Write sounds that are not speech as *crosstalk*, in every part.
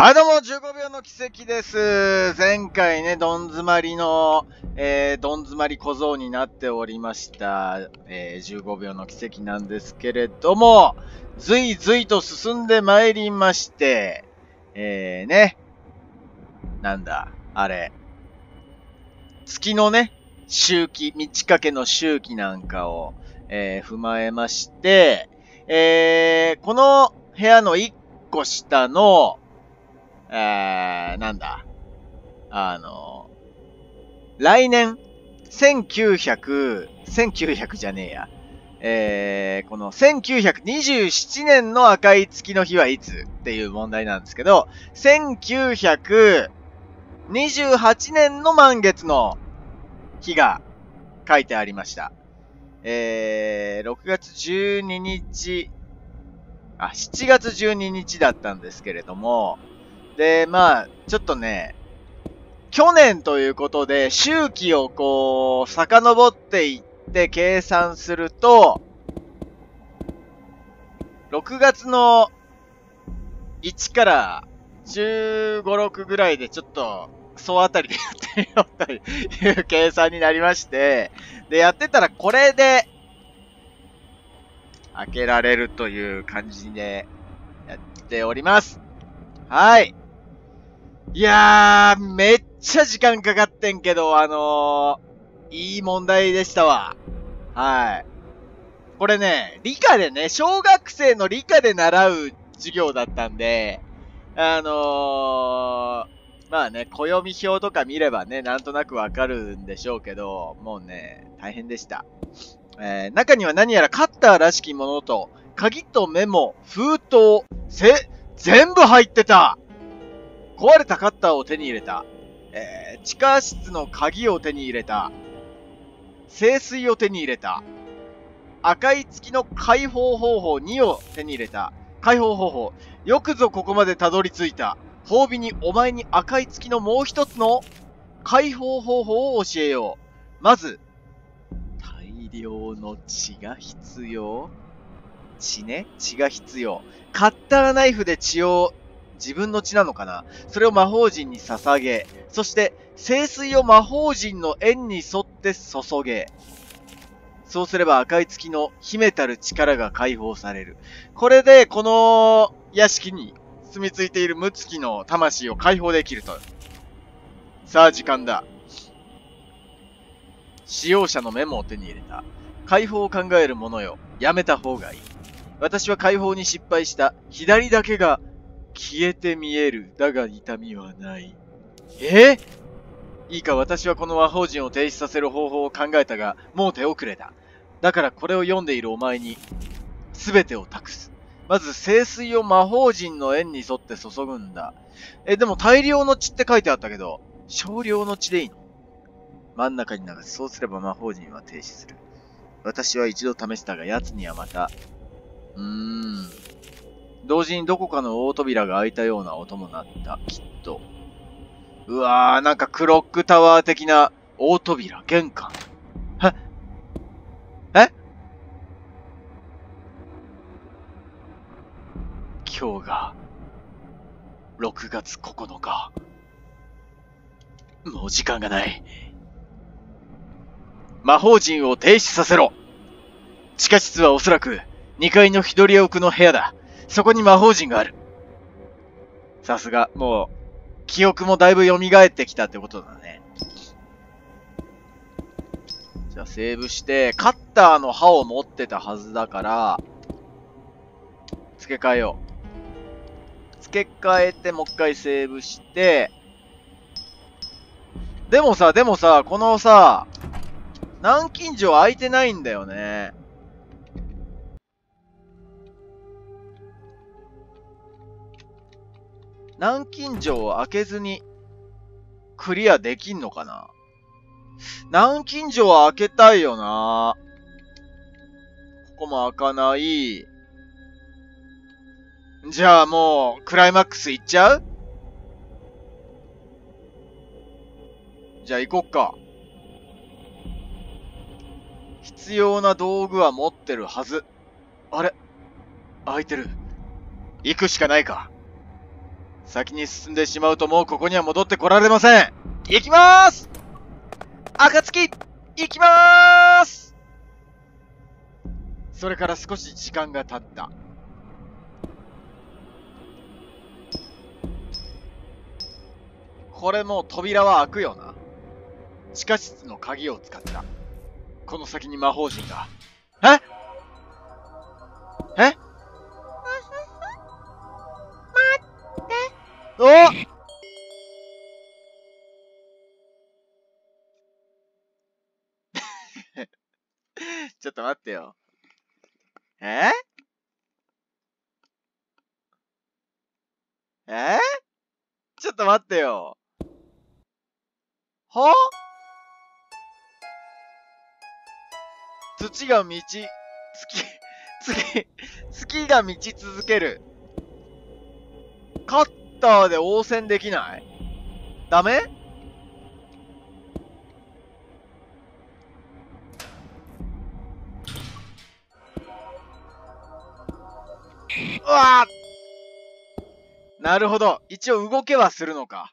はい、どうも、15秒の奇跡です。前回ね、どん詰まりの、えー、どん詰まり小僧になっておりました、えー、15秒の奇跡なんですけれども、ずいずいと進んでまいりまして、えー、ね、なんだ、あれ、月のね、周期、満ち欠けの周期なんかを、えー、踏まえまして、えー、この部屋の1個下の、えー、なんだ？あの、来年、1900、1900じゃねえや。えー、この1927年の赤い月の日はいつっていう問題なんですけど、1928年の満月の日が書いてありました。えー、6月12日、あ、7月12日だったんですけれども、で、まあ、ちょっとね、去年ということで、周期をこう、遡っていって計算すると、6月の1から15、6ぐらいでちょっと、総当たりでやってみようという計算になりまして、で、やってたらこれで、開けられるという感じでやっております。はい。いやー、めっちゃ時間かかってんけど、あのー、いい問題でしたわ。はい。これね、理科でね、小学生の理科で習う授業だったんで、あのー、まあね、暦表とか見ればね、なんとなくわかるんでしょうけど、もうね、大変でした。えー、中には何やらカッターらしきものと、鍵とメモ、封筒、せ、全部入ってた壊れたカッターを手に入れた。えー、地下室の鍵を手に入れた。清水を手に入れた。赤い月の解放方法2を手に入れた。解放方法。よくぞここまでたどり着いた。褒美にお前に赤い月のもう一つの解放方法を教えよう。まず、大量の血が必要血ね血が必要。カッターナイフで血を自分の血なのかな？それを魔法陣に捧げ、そして聖水を魔法陣の円に沿って注げ。そうすれば赤い月の秘めたる力が解放される。これで、この屋敷に住み着いているムツキの魂を解放できると。さあ、時間だ。使用者のメモを手に入れた。解放を考える者よ。やめた方がいい。私は解放に失敗した。左だけが消えて見える。だが痛みはない。え？いいか、私はこの魔法陣を停止させる方法を考えたが、もう手遅れだ。だからこれを読んでいるお前に、すべてを託す。まず、聖水を魔法陣の円に沿って注ぐんだ。え、でも大量の血って書いてあったけど、少量の血でいいの？真ん中に流す。そうすれば魔法陣は停止する。私は一度試したが、奴にはまた、うーん。同時にどこかの大扉が開いたような音も鳴った。きっと。うわー、なんかクロックタワー的な大扉、玄関。はえ？今日が、6月9日。もう時間がない。魔法陣を停止させろ地下室はおそらく2階の左奥の部屋だ。そこに魔法陣がある。さすが、もう、記憶もだいぶ蘇ってきたってことだね。じゃあセーブして、カッターの刃を持ってたはずだから、付け替えよう。付け替えてもう一回セーブして、でもさ、でもさ、このさ、南京錠開いてないんだよね。南京錠を開けずにクリアできんのかな？南京錠は開けたいよなここも開かない。じゃあもう、クライマックスいっちゃう？じゃあ行こっか。必要な道具は持ってるはず。あれ？開いてる。行くしかないか。先に進んでしまうともうここには戻ってこられません。行きまーす暁行きまーすそれから少し時間が経った。これもう扉は開くよな。地下室の鍵を使った。この先に魔法陣が。え？と待ってよ。え？え？ちょっと待ってよ。は土が道、月、*laughs* 月、月が道続ける。カッターで応戦できない？ダメ？わなるほど。一応動けはするのか。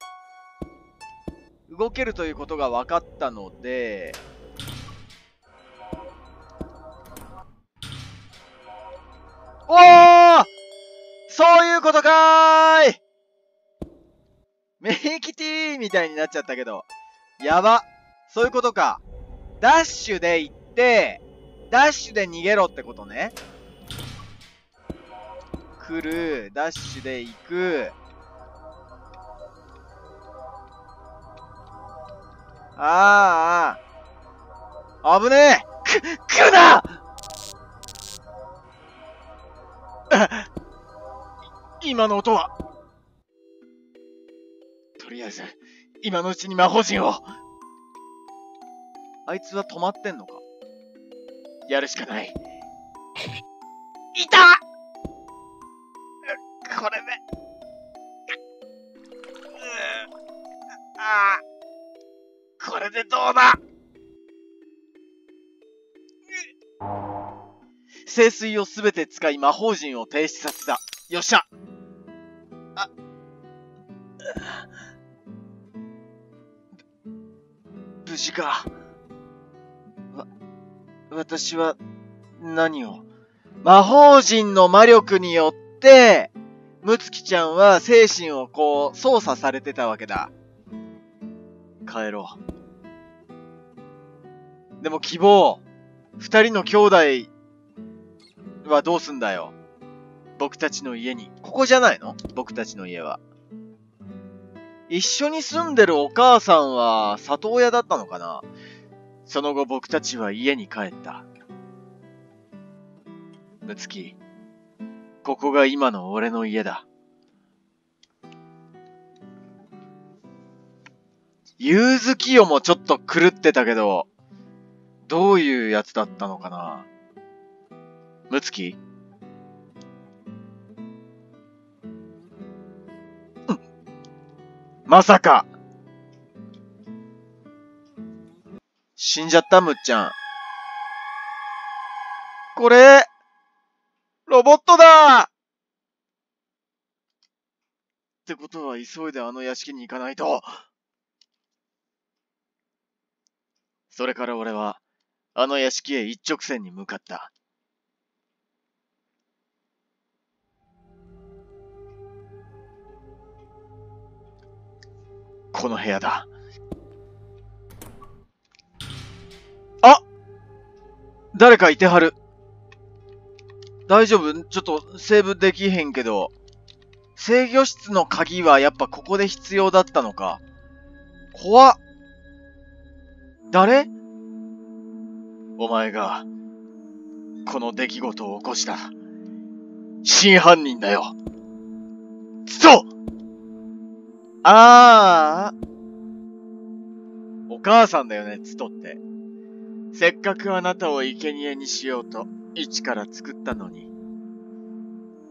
動けるということが分かったので、おーそういうことかーいメイキティーみたいになっちゃったけど。やば。そういうことか。ダッシュで行って、ダッシュで逃げろってことね。来る。ダッシュで行く。ああ、ああ。危ねえく、来るな *laughs* 今の音はとりあえず、今のうちに魔法陣を。あいつは止まってんのかやるしかない。いたこれで。ああ。これでどうだ？聖水をすべて使い魔法陣を停止させた。よっしゃあ、無事か。わ、私は、何を？魔法陣の魔力によって、むつきちゃんは精神をこう、操作されてたわけだ。帰ろう。でも希望、二人の兄弟はどうすんだよ。僕たちの家に。ここじゃないの？僕たちの家は。一緒に住んでるお母さんは里親だったのかな？その後僕たちは家に帰った。むつき、ここが今の俺の家だ。ゆうずきよもちょっと狂ってたけど、どういうやつだったのかな？むつきまさか。死んじゃったむっちゃん。これ、ロボットだってことは急いであの屋敷に行かないと。それから俺は、あの屋敷へ一直線に向かった。この部屋だ。あ誰かいてはる。大丈夫？ちょっとセーブできへんけど。制御室の鍵はやっぱここで必要だったのか。怖っ。誰？お前が、この出来事を起こした、真犯人だよ。つとああ。お母さんだよね、ツトって。せっかくあなたを生贄にしようと、一から作ったのに。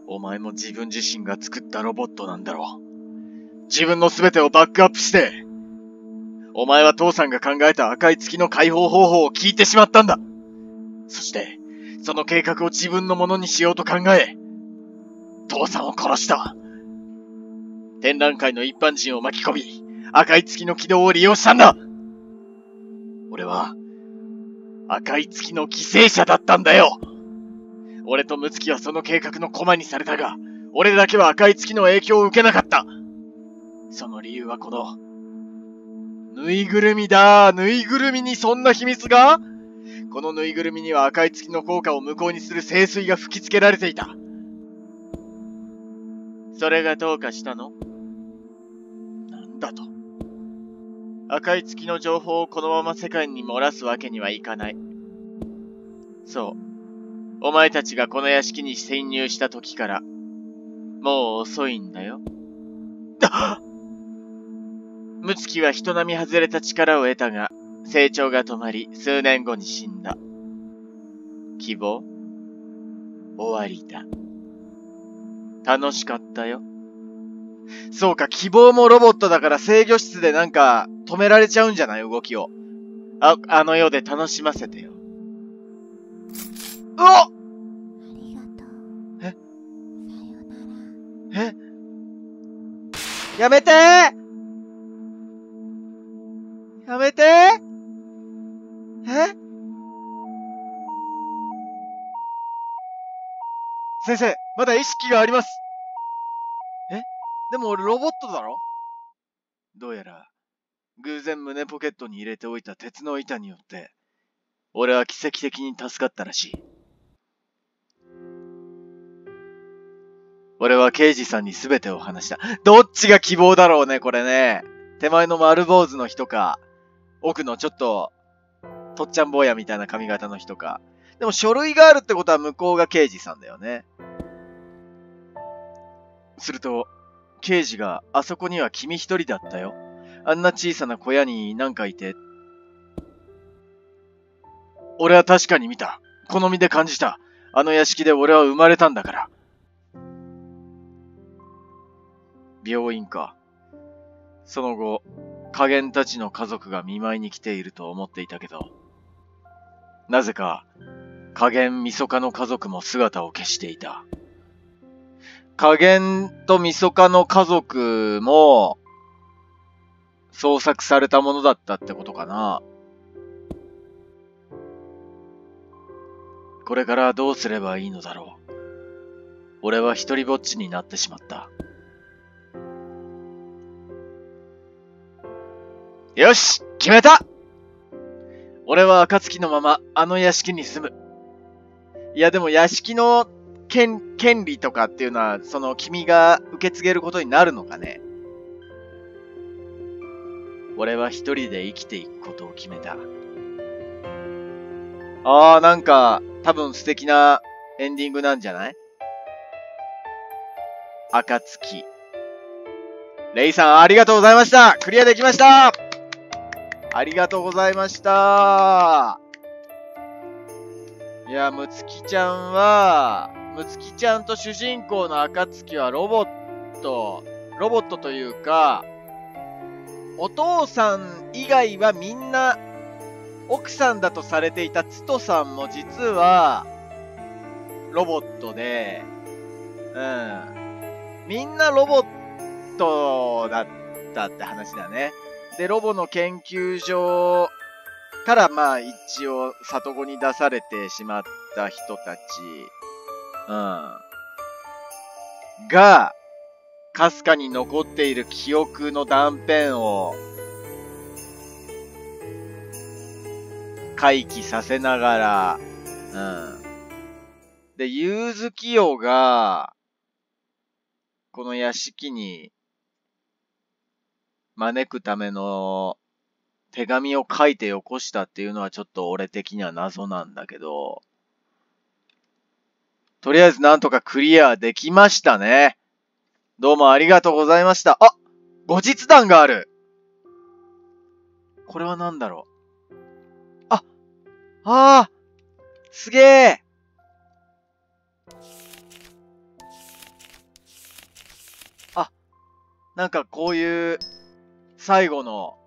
お前も自分自身が作ったロボットなんだろう。自分の全てをバックアップして、お前は父さんが考えた赤い月の解放方法を聞いてしまったんだ。そして、その計画を自分のものにしようと考え、父さんを殺した。展覧会の一般人を巻き込み、赤い月の軌道を利用したんだ俺は、赤い月の犠牲者だったんだよ俺とムツキはその計画の駒にされたが、俺だけは赤い月の影響を受けなかった。その理由はこの、ぬいぐるみだぬいぐるみにそんな秘密が？このぬいぐるみには赤い月の効果を無効にする清水が吹き付けられていた。それがどうかしたの？なんだと。赤い月の情報をこのまま世界に漏らすわけにはいかない。そう。お前たちがこの屋敷に潜入した時から、もう遅いんだよ。だムツキは人並み外れた力を得たが、成長が止まり、数年後に死んだ。希望？終わりだ。楽しかったよ。そうか、希望もロボットだから制御室でなんか止められちゃうんじゃない？動きを。あ、あの世で楽しませてよ。うわえ？え？やめて！やめて！え？先生、まだ意識があります。え？でも俺ロボットだろ？どうやら、偶然胸ポケットに入れておいた鉄の板によって、俺は奇跡的に助かったらしい。俺は刑事さんに全てを話した。どっちが希望だろうね、これね。手前の丸坊主の人か、奥のちょっと、とっちゃん坊やみたいな髪型の人か。でも書類があるってことは向こうが刑事さんだよね。すると、刑事があそこには君一人だったよ。あんな小さな小屋に何かいて。俺は確かに見た。好みで感じた。あの屋敷で俺は生まれたんだから。病院か。その後、加減たちの家族が見舞いに来ていると思っていたけど、なぜか、加減みそかの家族も姿を消していた。加減とみそかの家族も、捜索されたものだったってことかな。これからどうすればいいのだろう。俺は一人ぼっちになってしまった。よし決めた俺は暁のままあの屋敷に住む。いやでも屋敷の権権利とかっていうのは、その君が受け継げることになるのかね俺は一人で生きていくことを決めた。ああ、なんか、多分素敵なエンディングなんじゃない？暁。レイさん、ありがとうございましたクリアできましたありがとうございました。いや、むつきちゃんは、むつきちゃんと主人公の暁はロボット、ロボットというか、お父さん以外はみんな奥さんだとされていたつとさんも実はロボットで、うん。みんなロボットだったって話だね。で、ロボの研究所からまあ一応里子に出されてしまった人たち、うん。が、かすかに残っている記憶の断片を回帰させながら、うん。で、ユーズキヨが、この屋敷に招くための手紙を書いてよこしたっていうのはちょっと俺的には謎なんだけど、とりあえずなんとかクリアできましたね。どうもありがとうございました。あ後日談があるこれは何だろうあああすげえあ、なんかこういう最後の、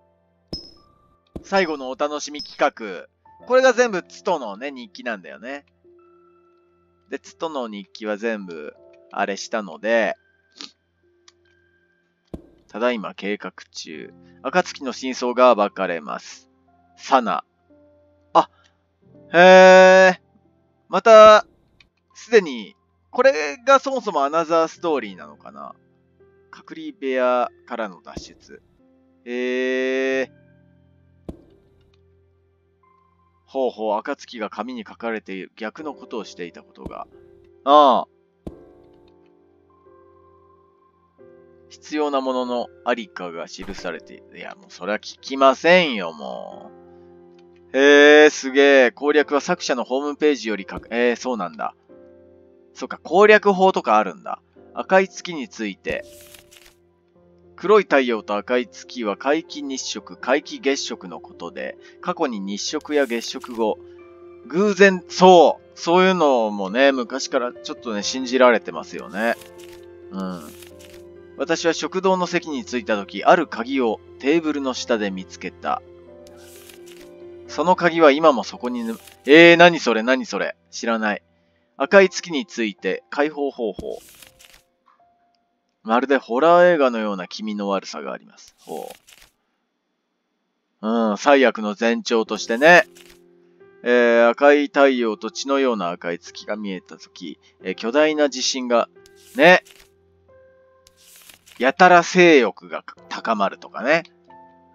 最後のお楽しみ企画。これが全部ツトのね、日記なんだよね。で、ツトの日記は全部、あれしたので、ただいま計画中。暁の真相が暴かれます。サナ。あ、へえ。また、すでに、これがそもそもアナザーストーリーなのかな隔離部屋からの脱出。へえ。ほうほう、暁が紙に書かれている逆のことをしていたことが。ああ。必要なもののありかが記されている。いや、もうそれは聞きませんよ、もう。へえ、すげえ。攻略は作者のホームページより書く。えー、そうなんだ。そっか、攻略法とかあるんだ。赤い月について。黒い太陽と赤い月は皆既日食、皆既月食のことで、過去に日食や月食後、偶然、そう、そういうのもね、昔からちょっとね、信じられてますよね。うん。私は食堂の席に着いた時、ある鍵をテーブルの下で見つけた。その鍵は今もそこにぬ、えー、何それ何それ知らない。赤い月について解放方法。まるでホラー映画のような気味の悪さがあります。ほう。うん、最悪の前兆としてね。えー、赤い太陽と血のような赤い月が見えたとき、えー巨大な地震が、ね。やたら性欲が高まるとかね。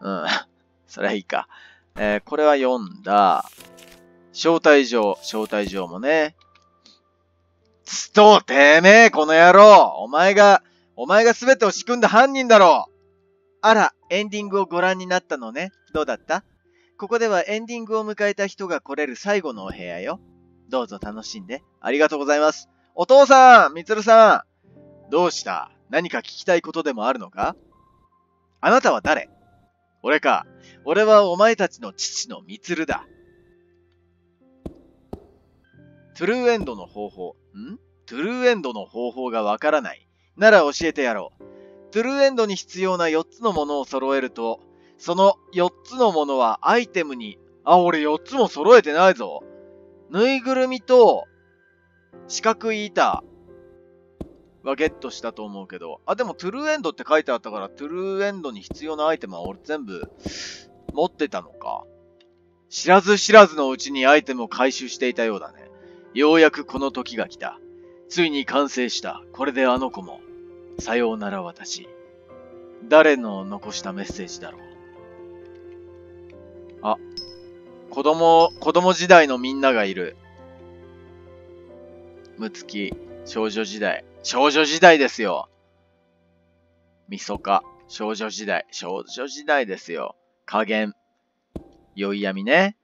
うん。*laughs* それはいいか。えーこれは読んだ。招待状、招待状もね。つと、てめえ、この野郎お前が、お前が全てを仕組んだ犯人だろうあら、エンディングをご覧になったのね。どうだった？ここではエンディングを迎えた人が来れる最後のお部屋よ。どうぞ楽しんで。ありがとうございます。お父さんみつるさんどうした？何か聞きたいことでもあるのか？あなたは誰？俺か。俺はお前たちの父のみつるだ。トゥルーエンドの方法。ん？トゥルーエンドの方法がわからない。なら教えてやろう。トゥルーエンドに必要な4つのものを揃えると、その4つのものはアイテムに、あ、俺4つも揃えてないぞ。ぬいぐるみと四角い板はゲットしたと思うけど、あ、でもトゥルーエンドって書いてあったから、トゥルーエンドに必要なアイテムは俺全部持ってたのか。知らず知らずのうちにアイテムを回収していたようだね。ようやくこの時が来た。ついに完成した。これであの子も。さようなら私。誰の残したメッセージだろう。あ、子供、子供時代のみんながいる。むつき、少女時代。少女時代ですよ。みそか、少女時代。少女時代ですよ。加減。宵闇ね。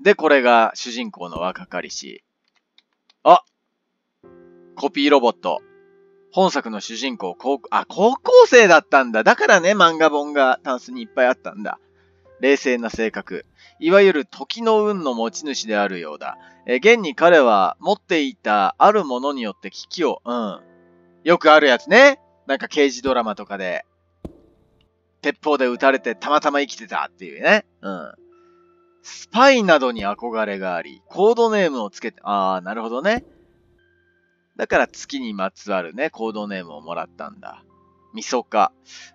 で、これが主人公の若かりし。コピーロボット。本作の主人公、高、あ、高校生だったんだ。だからね、漫画本がタンスにいっぱいあったんだ。冷静な性格。いわゆる時の運の持ち主であるようだ。え現に彼は持っていたあるものによって危機を、うん。よくあるやつね。なんか刑事ドラマとかで、鉄砲で撃たれてたまたま生きてたっていうね。うん。スパイなどに憧れがあり、コードネームをつけて、ああ、なるほどね。だから月にまつわるね、コードネームをもらったんだ。みそか。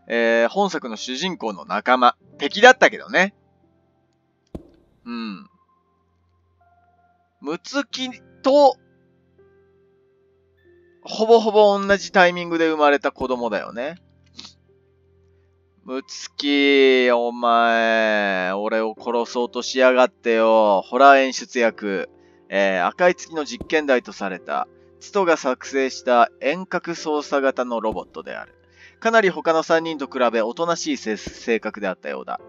えー、本作の主人公の仲間。敵だったけどね。うん。むつきと、ほぼほぼ同じタイミングで生まれた子供だよね。むつき、お前、俺を殺そうとしやがってよ。ホラー演出役。えー、赤い月の実験台とされた、ツトが作成した遠隔操作型のロボットである。かなり他の3人と比べおとなしい性性格であったようだ。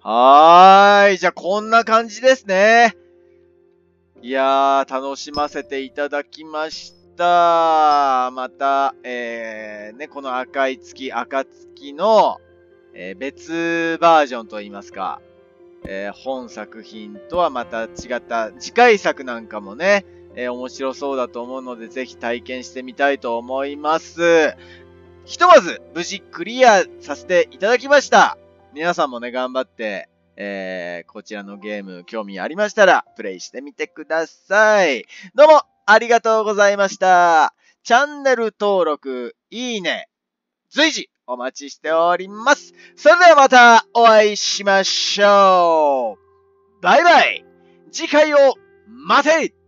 はーい。じゃあこんな感じですね。いやー、楽しませていただきました。また、えー、ね、この赤い月、赤月の、えー別バージョンといいますか、えー本作品とはまた違った次回作なんかもね、えー面白そうだと思うので、ぜひ体験してみたいと思います。ひとまず、無事クリアさせていただきました。皆さんもね、頑張って、えー、こちらのゲーム興味ありましたら、プレイしてみてください。どうも、ありがとうございました。チャンネル登録、いいね、随時お待ちしております。それではまたお会いしましょう。バイバイ次回を待て